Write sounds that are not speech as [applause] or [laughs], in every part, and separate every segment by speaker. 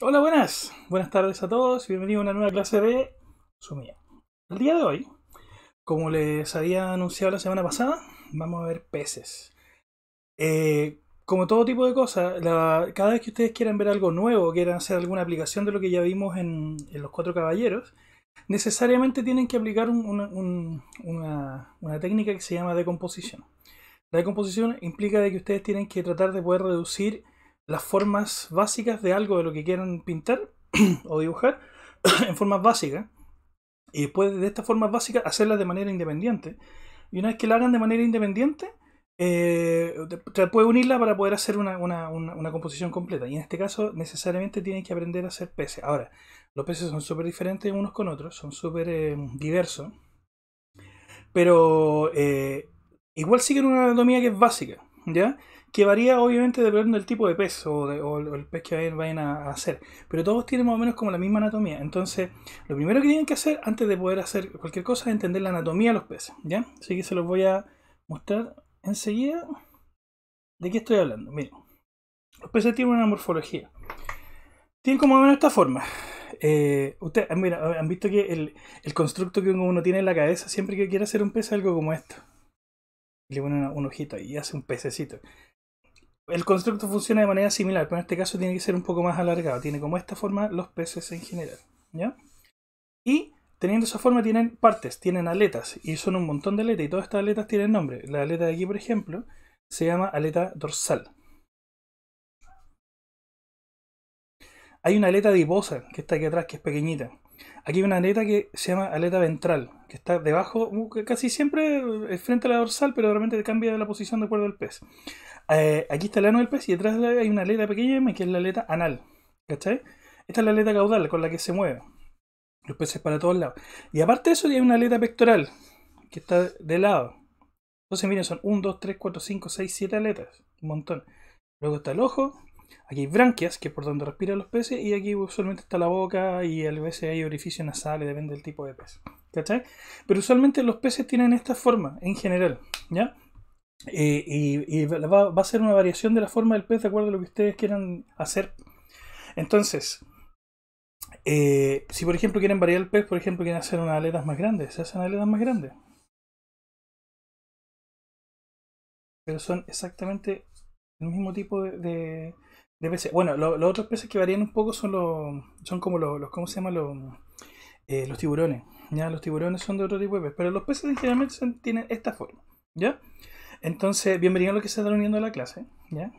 Speaker 1: Hola, buenas. Buenas tardes a todos. Bienvenidos a una nueva clase de Sumía. El día de hoy, como les había anunciado la semana pasada, vamos a ver peces. Eh, como todo tipo de cosas, cada vez que ustedes quieran ver algo nuevo, quieran hacer alguna aplicación de lo que ya vimos en, Los Cuatro Caballeros, necesariamente tienen que aplicar un- una, un- una- una técnica que se llama decomposición. La decomposición implica de que ustedes tienen que tratar de poder reducir las formas básicas de algo de lo que quieran pintar [clears throat] o dibujar [clears throat] en formas básicas y después de estas formas básicas hacerlas de manera independiente. Y una vez que la hagan de manera independiente, eh, te- puede unirla para poder hacer una, una- una- composición completa. Y en este caso, necesariamente tienen que aprender a hacer peces. Ahora, los peces son súper diferentes unos con otros, son súper eh, diversos, pero eh, igual siguen una anatomía que es básica, ¿ya? Que varía obviamente dependiendo del tipo de pez o, de- el pez que vayan, a hacer. Pero todos tienen más o menos como la misma anatomía. Entonces, lo primero que tienen que hacer antes de poder hacer cualquier cosa es entender la anatomía de los peces, ¿ya? Así que se los voy a mostrar enseguida. ¿De qué estoy hablando? Miren, los peces tienen una morfología. Tienen como menos esta forma. Eh, ustedes mira, han visto que el, constructo que uno tiene en la cabeza siempre que quiere hacer un pez es algo como esto. Le pone una- un ojito y hace un pececito. El constructo funciona de manera similar, pero en este caso tiene que ser un poco más alargado. Tiene como esta forma los peces en general. ¿Ya? Y teniendo esa forma tienen partes, tienen aletas. Y son un montón de aletas. Y todas estas aletas tienen nombre. La aleta de aquí, por ejemplo, se llama aleta dorsal. Hay una aleta adiposa que está aquí atrás, que es pequeñita. Aquí hay una aleta que se llama aleta ventral, que está debajo, uh, casi siempre eh, frente a la dorsal, pero realmente cambia de la posición de acuerdo al pez. Eh, aquí está el ano del pez y detrás hay una aleta pequeña que es la aleta anal. ¿Cachai? Esta es la aleta caudal con la que se mueve. Los peces para todos lados. Y aparte de eso, hay una aleta pectoral que está de lado. Entonces, miren, son 1, 2, 3, 4, 5, 6, 7 aletas. Un montón. Luego está el ojo. Aquí hay branquias, que es por donde respiran los peces. Y aquí usualmente está la boca y a veces hay orificios nasales, depende del tipo de pez. ¿Cachai? Pero usualmente los peces tienen esta forma, en general. ¿Ya? Eh, y va, a ser una variación de la forma del pez de acuerdo a lo que ustedes quieran hacer. Entonces, eh, si por ejemplo quieren variar el pez, por ejemplo quieren hacer unas aletas más grandes, se hacen aletas más grandes. Pero son exactamente el mismo tipo de, de peces. Bueno, lo- los otros peces que varían un poco son los. son como los. los- ¿Cómo se llama? Los, eh, los tiburones. ¿ya? Los tiburones son de otro tipo de pez. Pero los peces generalmente tienen esta forma. ¿Ya? Entonces, bienvenidos a los que se están uniendo a la clase. ¿Ya?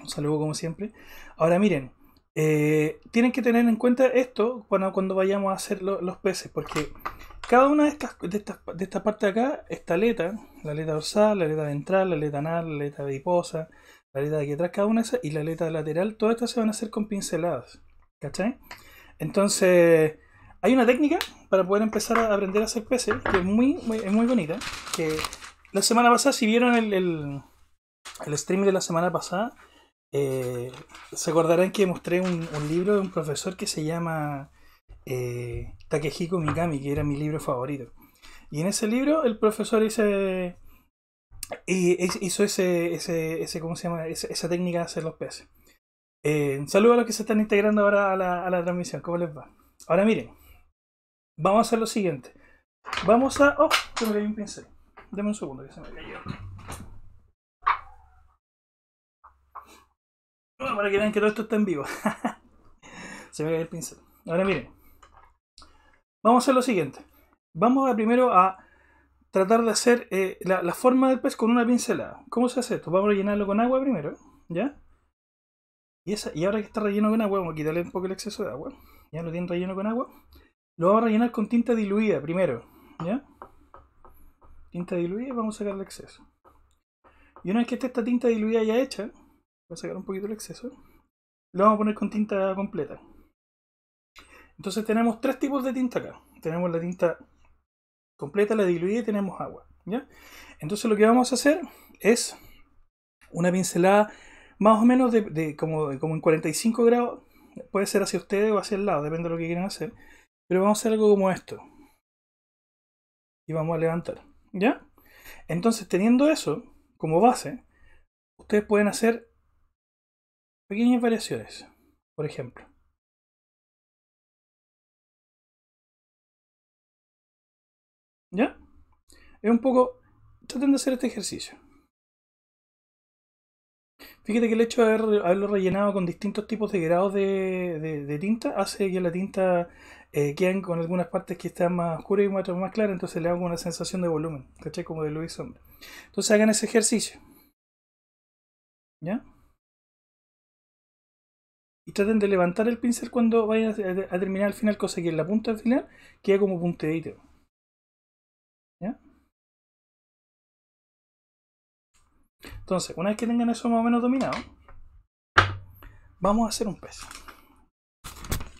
Speaker 1: Un saludo como siempre. Ahora miren, eh, tienen que tener en cuenta esto cuando, cuando vayamos a hacer lo- los peces, porque cada una de estas, de estas de esta parte de acá, esta aleta, la aleta dorsal, la aleta ventral, la aleta anal, la aleta adiposa, la aleta de aquí atrás, cada una de esas, y la aleta lateral, todas estas se van a hacer con pinceladas. ¿Cachai? Entonces, hay una técnica para poder empezar a aprender a hacer peces que es muy, es muy bonita. Que la semana pasada, si vieron el, el, el stream de la semana pasada, eh, se acordarán que mostré un, un libro de un profesor que se llama eh, Takehiko Mikami, que era mi libro favorito. Y en ese libro el profesor hice, y- hizo ese, ese, ese, ¿cómo se llama? Ese- esa técnica de hacer los peces. Eh, un saludo a los que se están integrando ahora a la, a la transmisión. ¿Cómo les va? Ahora miren, vamos a hacer lo siguiente. Vamos a... Oh, se me cayó un pincel. Deme un segundo que se me cayó. Bueno, para que vean que todo esto está en vivo. [laughs] Se me cae el pincel. Ahora miren. Vamos a hacer lo siguiente. Vamos primero a tratar de hacer eh, la, forma del pez con una pincelada. ¿Cómo se hace esto? Vamos a rellenarlo con agua primero. ¿Ya? Y, esa, y ahora que está relleno con agua, vamos a quitarle un poco el exceso de agua. Ya lo tienen relleno con agua. Lo vamos a rellenar con tinta diluida primero. ¿Ya? Tinta diluida vamos a sacar el exceso. Y una vez que esté esta tinta diluida ya hecha, voy a sacar un poquito el exceso. Lo vamos a poner con tinta completa. Entonces tenemos tres tipos de tinta acá. Tenemos la tinta completa, la diluida y tenemos agua. ¿ya? Entonces lo que vamos a hacer es una pincelada más o menos de, de como, como en 45 grados. Puede ser hacia ustedes o hacia el lado, depende de lo que quieran hacer. Pero vamos a hacer algo como esto. Y vamos a levantar. ¿Ya? Entonces teniendo eso como base, ustedes pueden hacer pequeñas variaciones. Por ejemplo, ¿Ya? Es un poco... Traten de hacer este ejercicio. Fíjate que el hecho de haberlo rellenado con distintos tipos de grados de, tinta hace que la tinta eh, quede con algunas partes que están más oscuras y otras más claras, entonces le hago una sensación de volumen, ¿cachai? Como de luz y sombra. Entonces hagan ese ejercicio. ¿Ya? Y traten de levantar el pincel cuando vayan a, terminar al final, cosa que en la punta al final quede como punteadito. Entonces, una vez que tengan eso más o menos dominado, vamos a hacer un pez.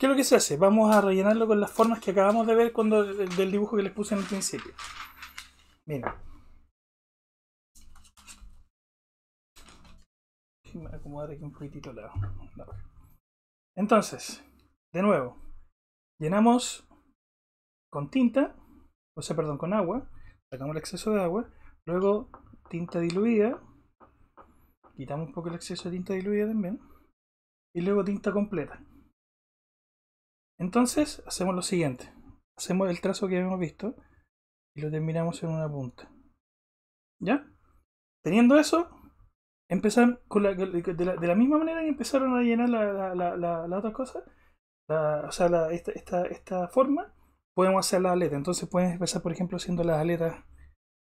Speaker 1: ¿Qué es lo que se hace? Vamos a rellenarlo con las formas que acabamos de ver cuando del dibujo que les puse en el principio. Miren. Déjenme acomodar aquí un poquitito lado. Entonces, de nuevo, llenamos con tinta, o sea, perdón, con agua, sacamos el exceso de agua, luego tinta diluida, quitamos un poco el exceso de tinta diluida también, y luego tinta completa. Entonces, hacemos lo siguiente, hacemos el trazo que habíamos visto y lo terminamos en una punta. ¿Ya? Teniendo eso, empezaron con la, de, la, misma manera que empezaron a llenar la, la, la otra cosa, o sea, esta, esta, esta, forma, podemos hacer la aleta. Entonces pueden empezar, por ejemplo, haciendo las aletas,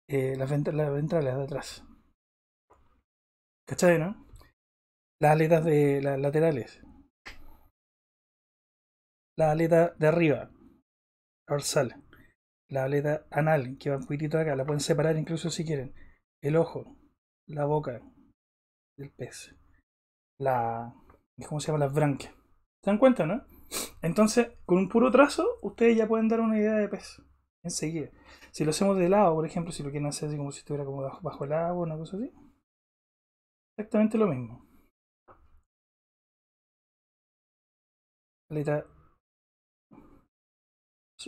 Speaker 1: eh, las, las ventrales de atrás. ¿Cachai, no? Las aletas de las laterales. La aleta de arriba, dorsal. La aleta anal, que va un poquitito acá, la pueden separar incluso si quieren. El ojo, la boca, del pez. La. ¿Cómo se llama? Las branquias. ¿Se dan cuenta, no? Entonces, con un puro trazo, ustedes ya pueden dar una idea de pez. Enseguida. Si lo hacemos de lado, por ejemplo, si lo quieren hacer así como si estuviera como bajo el agua, una cosa así. Exactamente lo mismo. Aleta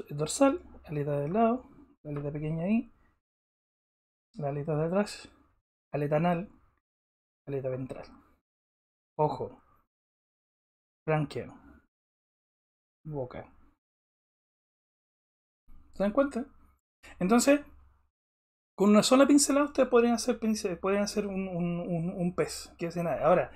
Speaker 1: dorsal, aleta del lado, la aleta pequeña ahí, la aleta de atrás, aleta anal, aleta ventral. Ojo. Branquia. Boca. ¿Se dan cuenta? Entonces, con una sola pincelada ustedes podrían hacer, pueden hacer un, un, pez. Que hace nada. Ahora,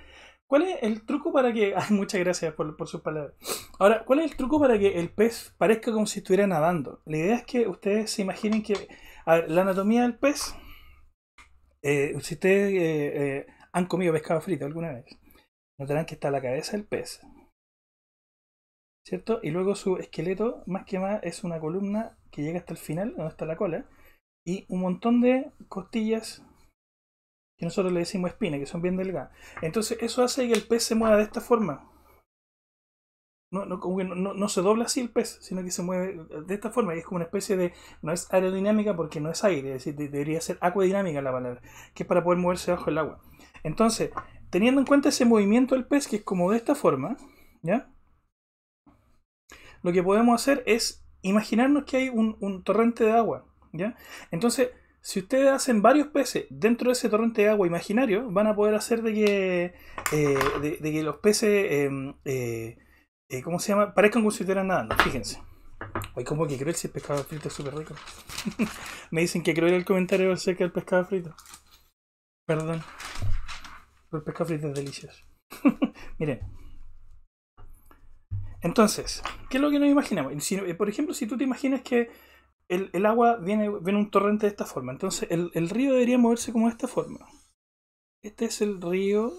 Speaker 1: ¿cuál es el truco para que... [laughs] Muchas gracias por, por sus palabras. Ahora, ¿cuál es el truco para que el pez parezca como si estuviera nadando? La idea es que ustedes se imaginen que... La anatomía del pez... Eh, si ustedes... Eh, eh, han comido pescado frito alguna vez, notarán que está la cabeza del pez, ¿cierto? Y luego su esqueleto, más que más, es una columna que llega hasta el final, donde está la cola, y un montón de costillas que nosotros le decimos espina, que son bien delgadas. Entonces eso hace que el pez se mueva de esta forma. No, no, no, no, se dobla así el pez, sino que se mueve de esta forma. Y es como una especie de. No es aerodinámica porque no es aire, es decir, debería ser acuadinámica la palabra, que es para poder moverse bajo el agua. Entonces, teniendo en cuenta ese movimiento del pez, que es como de esta forma, ¿ya? Lo que podemos hacer es imaginarnos que hay un, torrente de agua, Entonces, si ustedes hacen varios peces dentro de ese torrente de agua imaginario, van a poder hacer de que, eh, de, que los peces, em, eh, eh, ¿cómo se llama? Parezcan como si estuvieran nadando, fíjense. Hoy como que cruel si el pescado frito es súper rico. [laughs] Me dicen que cruel el comentario acerca del pescado frito. Perdón. El pescado frito es delicioso. [laughs] Miren. Entonces, ¿qué es lo que nos imaginamos? Por ejemplo, si tú te imaginas que el, agua viene, viene un torrente de esta forma, entonces el, el, río debería moverse como de esta forma. Este es el río.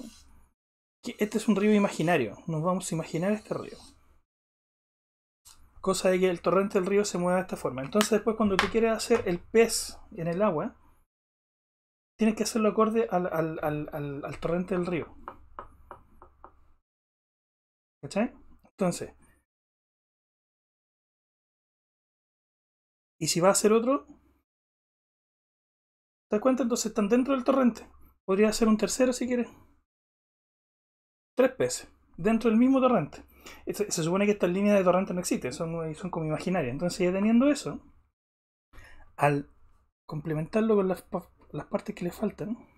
Speaker 1: Este es un río imaginario. Nos vamos a imaginar este río. Cosa de que el torrente del río se mueva de esta forma. Entonces, después, cuando tú quieres hacer el pez en el agua, tienes que hacerlo acorde al, al, torrente del río. ¿Cachai? Entonces. Y si va a ser otro. ¿Te das cuenta? Entonces están dentro del torrente. Podría ser un tercero si quieres. Tres peces. Dentro del mismo torrente. Se, supone que estas líneas de torrente no existen. Son, son como imaginarias. Entonces ya teniendo eso. Al complementarlo con las partes que le faltan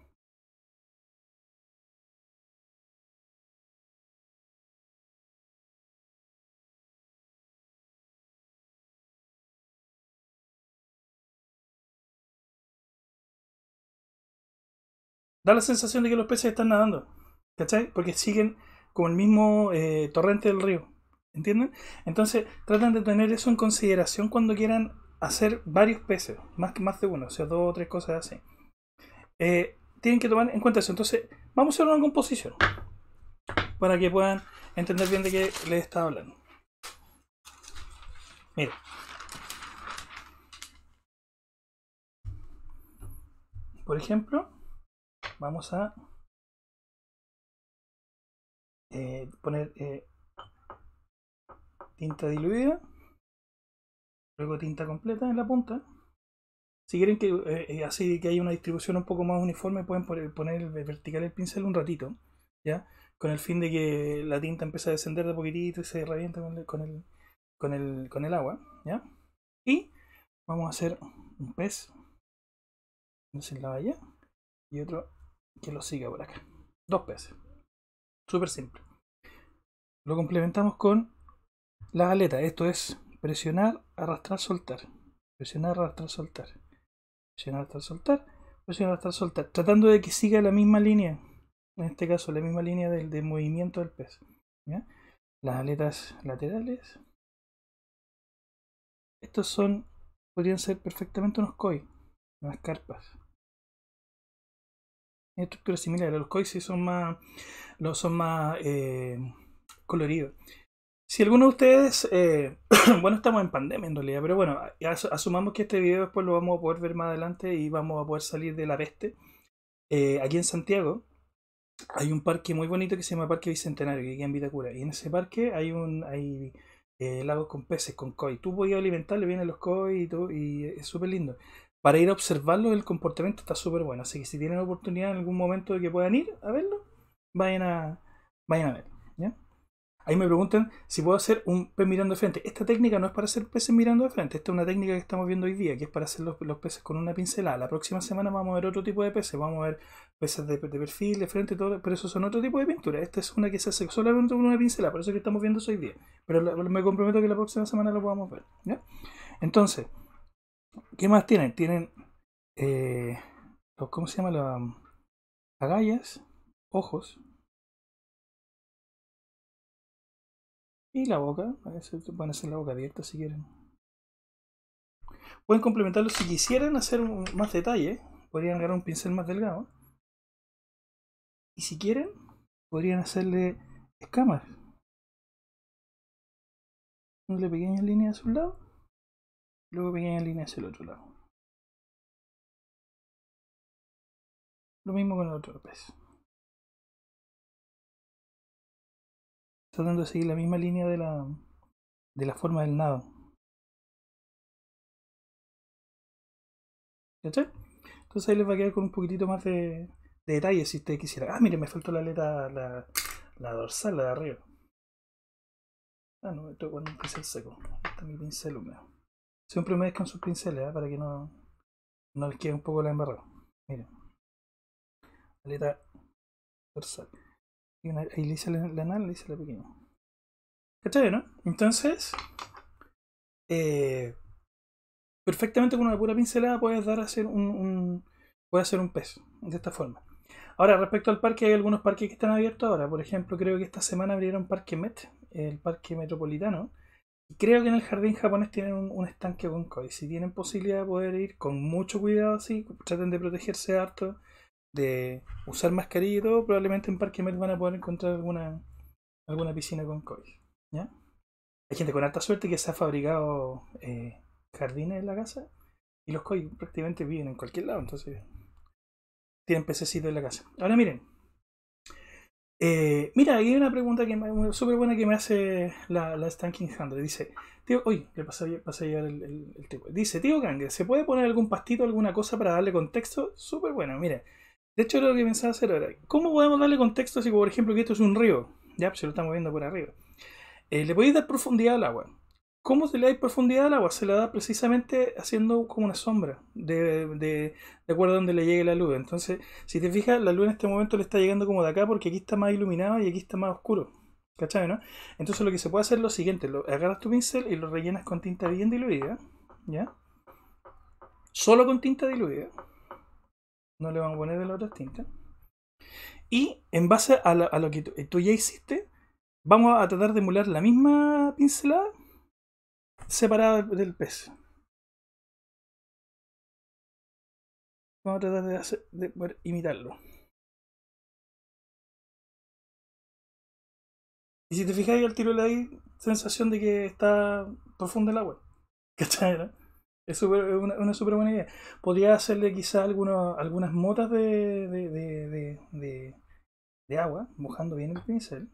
Speaker 1: da la sensación de que los peces están nadando. ¿Cachai? Porque siguen como el mismo eh, torrente del río. ¿Entienden? Entonces tratan de tener eso en consideración cuando quieran hacer varios peces, más, más de uno, o sea, dos o tres cosas así. Eh, tienen que tomar en cuenta eso. Entonces, vamos a hacer una composición para que puedan entender bien de qué les estaba hablando. Mira. Por ejemplo, vamos a eh, poner eh, tinta diluida, luego tinta completa en la punta. Si quieren que eh, así que haya una distribución un poco más uniforme, pueden poner vertical el pincel un ratito, ¿ya? Con el fin de que la tinta empiece a descender de poquitito y se revienta con el, con el, con el, agua, ¿ya? Y vamos a hacer un pez, en la y otro que lo siga por acá. Dos peces. Súper simple. Lo complementamos con las aletas. Esto es presionar, arrastrar, soltar. Presionar, arrastrar, soltar. Presionar, arrastrar, soltar. Presionar, arrastrar, soltar. Tratando de que siga la misma línea. En este caso, la misma línea del, movimiento del pez. Las aletas laterales. Estos son, podrían ser perfectamente unos koi, unas carpas estructuras similares. Los koi son más, los son más eh, coloridos. Si alguno de ustedes, eh, [clears throat] bueno, estamos en pandemia en realidad, pero bueno, asumamos que este video después lo vamos a poder ver más adelante y vamos a poder salir de la peste. Eh, aquí en Santiago hay un parque muy bonito que se llama Parque Bicentenario, que queda en Vitacura. Y en ese parque hay un hay lagos con peces, con koi. Tú puedes alimentarle, vienen los koi y, todo, y es súper lindo para ir a observarlo, el comportamiento está súper bueno. Así que si tienen oportunidad en algún momento de que puedan ir a verlo, vayan a, vayan a verlo. ¿ya? Ahí me preguntan si puedo hacer un pez mirando de frente. Esta técnica no es para hacer peces mirando de frente. Esta es una técnica que estamos viendo hoy día, que es para hacer los, peces con una pincelada. La próxima semana vamos a ver otro tipo de peces. Vamos a ver peces de, perfil, de frente, todo, pero eso son otro tipo de pintura. Esta es una que se hace solamente con una pincelada, por eso que estamos viendo hoy día. Pero me comprometo que la próxima semana lo podamos ver. ¿ya? Entonces, ¿Qué más tienen? Tienen, eh, ¿cómo se llama? La, agallas, ojos. Y la boca, a hacer la boca abierta si quieren. Pueden complementarlo si quisieran hacer más detalle, podrían agarrar un pincel más delgado. Y si quieren, podrían hacerle escamas. Una pequeñas líneas a su lado Luego pequeña línea hacia el otro lado. Lo mismo con el otro pez. Tratando de seguir la misma línea de la, de la forma del nado. ¿Cachai? Entonces ahí les va a quedar con un poquitito más de, de detalle si ustedes quisieran. Ah, miren, me faltó la aleta, la, la dorsal, la de arriba. Ah, no, esto con un pincel seco. Este es mi pincel húmedo. Siempre mezclan sus pinceles ¿eh? para que no, no les quede un poco la embarrada. Miren. Aleta dorsal. Y una, ahí le hice la, la anal, le hice la pequeña. ¿Cachai, no? Entonces, eh, perfectamente con una pura pincelada puedes dar a hacer un, un, puedes hacer un pez de esta forma. Ahora, respecto al parque, hay algunos parques que están abiertos ahora. Por ejemplo, creo que esta semana abrieron Parque Met, el parque metropolitano, creo que en el jardín japonés tienen un, estanque con koi. Si tienen posibilidad de poder ir con mucho cuidado así, traten de protegerse harto, de usar mascarilla y todo, probablemente en Parque Met van a poder encontrar alguna, alguna piscina con koi. ¿ya? Hay gente con alta suerte que se ha fabricado eh, jardines en la casa y los koi prácticamente viven en cualquier lado, entonces tienen pececitos en la casa. Ahora miren, eh, mira, hay una pregunta que súper buena que me hace la, la Stanking Handle. Dice, tío, uy, le pasé, a llevar el, el, tipo. Dice, tío Gangue, ¿se puede poner algún pastito, alguna cosa para darle contexto? Súper bueno, mire. De hecho, lo que pensaba hacer ahora, ¿cómo podemos darle contexto si, por ejemplo, que esto es un río? Ya, pues lo estamos viendo por arriba. Eh, le podéis dar profundidad al agua. ¿Cómo se le da profundidad al agua? Se le da precisamente haciendo como una sombra de, de, de acuerdo a donde le llegue la luz. Entonces, si te fijas, la luz en este momento le está llegando como de acá porque aquí está más iluminado y aquí está más oscuro. ¿Cachai, no? Entonces lo que se puede hacer es lo siguiente, agarras tu pincel y lo rellenas con tinta bien diluida, ¿ya? Solo con tinta diluida. No le vamos a poner de la otra tinta. Y en base a, lo que tú, ya hiciste, vamos a tratar de emular la misma pincelada separada del pez. Vamos a tratar de, hacer, de poder imitarlo. Y si te fijáis al tiro le da sensación de que está profunda el agua. [laughs] ¿Cachai? Es una, una súper buena idea. Podría hacerle quizá algunas motas de, de, de, agua, mojando bien el pincel.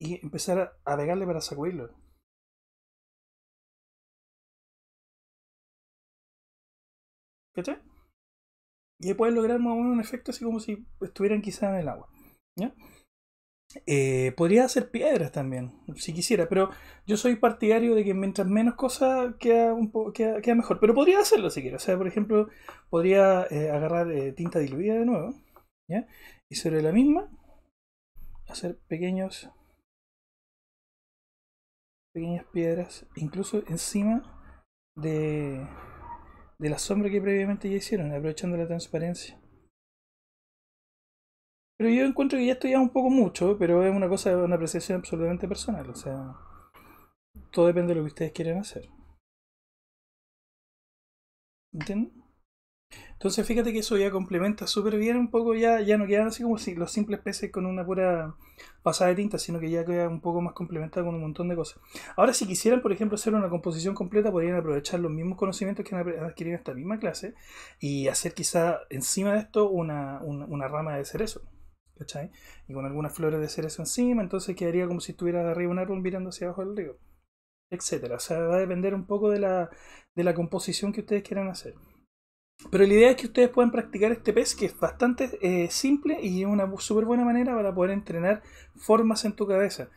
Speaker 1: Y empezar a, pegarle para sacudirlo. ¿Cachai? Y puedes lograr más o menos un efecto así como si estuvieran quizá en el agua. Eh, podría hacer piedras también, si quisiera, pero yo soy partidario de que mientras menos cosas queda, un queda, mejor. Pero podría hacerlo si quiero. O sea, por ejemplo, podría eh, agarrar eh, tinta diluida de nuevo. Y sobre la misma, hacer pequeños pequeñas piedras, incluso encima de, de la sombra que previamente ya hicieron, aprovechando la transparencia. Pero yo encuentro que ya esto ya un poco mucho, pero es una cosa, una apreciación absolutamente personal. O sea, todo depende de lo que ustedes quieren hacer. Entonces fíjate que eso ya complementa súper bien un poco, ya, ya no quedan así como si los simples peces con una pura pasada de tinta, sino que ya queda un poco más complementado con un montón de cosas. Ahora si quisieran, por ejemplo, hacer una composición completa, podrían aprovechar los mismos conocimientos que han adquirido en esta misma clase y hacer quizá encima de esto una, una rama de cerezo. ¿cachai? Y con algunas flores de cerezo encima, entonces quedaría como si estuviera de arriba un árbol mirando hacia abajo del río, etcétera. O sea, va a depender un poco de la, de la composición que ustedes quieran hacer. Pero la idea es que ustedes puedan practicar este pez que es bastante eh, simple y es una súper buena manera para poder entrenar formas en tu cabeza.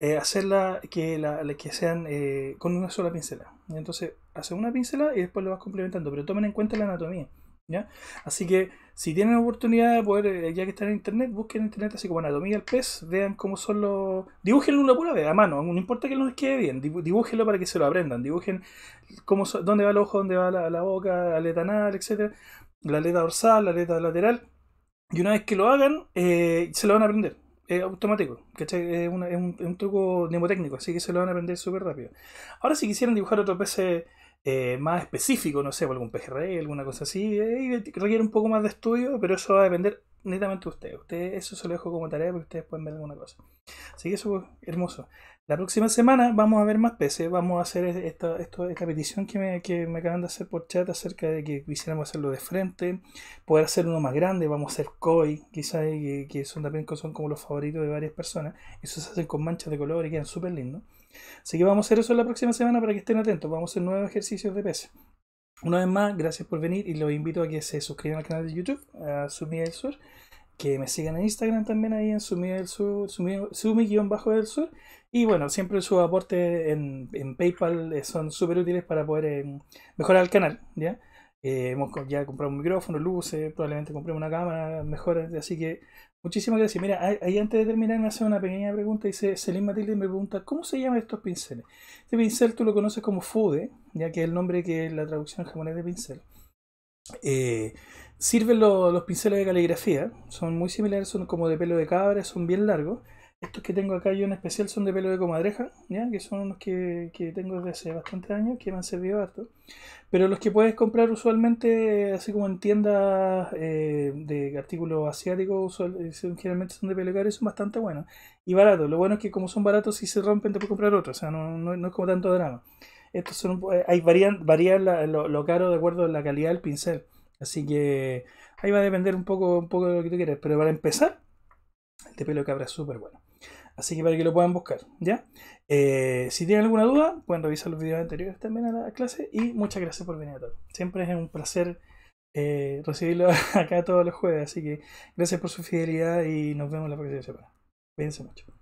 Speaker 1: Eh, hacerla que, la, que sean eh, con una sola pincela. Entonces, hace una pincela y después lo vas complementando, pero tomen en cuenta la anatomía. Así que si tienen oportunidad de poder, eh, ya que están en internet, busquen en internet así como anatomía del pez, vean cómo son los. Dibújenlo una pura vez, a mano, no importa que no les quede bien, dibújenlo para que se lo aprendan, dibujen cómo dónde va el ojo, dónde va la, boca, la aleta anal, etcétera, la aleta dorsal, la aleta lateral, y una vez que lo hagan, eh, se lo van a aprender. Es automático, ¿cachai? Es, un, es un truco mnemotécnico, así que se lo van a aprender súper rápido. Ahora, si quisieran dibujar otro pez eh, más específico, no sé, algún pejerrey, alguna cosa así, requiere un poco más de estudio, pero eso va a depender netamente de ustedes. Usted, eso se lo dejo como tarea porque ustedes pueden ver alguna cosa. Así que eso es hermoso. La próxima semana vamos a ver más peces, vamos a hacer esta, esta, esta petición que me, que me, acaban de hacer por chat acerca de que quisiéramos hacerlo de frente, poder hacer uno más grande, vamos a hacer koi, quizás que, son también son como los favoritos de varias personas. Eso se hacen con manchas de color y quedan súper lindos. Así que vamos a hacer eso la próxima semana para que estén atentos. Vamos a hacer nuevos ejercicios de peso. Una vez más, gracias por venir y los invito a que se suscriban al canal de YouTube, a del Sur, que me sigan en Instagram también ahí en Sumi del Sur, Sumi-del Sur. Y bueno, siempre sus aportes en, PayPal eh, son súper útiles para poder eh, mejorar el canal, ¿ya? Eh, hemos ya comprado un micrófono, luces, probablemente compremos una cámara mejor, así que muchísimas gracias. Mira, ahí antes de terminar me hace una pequeña pregunta, dice Selim Matilde me pregunta, ¿cómo se llaman estos pinceles? Este pincel tú lo conoces como Fude, ya que es el nombre que es la traducción japonés de pincel. Eh, sirven los pinceles de caligrafía, son muy similares, son como de pelo de cabra, son bien largos estos que tengo acá yo en especial son de pelo de comadreja, que son unos que, tengo desde hace bastantes años, que me han servido harto. Pero los que puedes comprar usualmente, así como en tiendas eh, de artículos asiáticos, eh, generalmente son de pelo de son bastante buenos. Y baratos. Lo bueno es que como son baratos, si se rompen te puedes comprar otros. O sea, no, es como tanto drama. Estos son, eh, hay varían, varían lo, lo, caro de acuerdo a la calidad del pincel. Así que ahí va a depender un poco, un poco de lo que tú quieras. Pero para empezar, el de pelo de cabra es súper bueno. Así que para que lo puedan buscar, ¿ya? Eh, si tienen alguna duda, pueden revisar los videos anteriores también a la clase. Y muchas gracias por venir a todos. Siempre es un placer eh, recibirlo [laughs] acá todos los jueves. Así que gracias por su fidelidad y nos vemos la próxima semana. Cuídense mucho.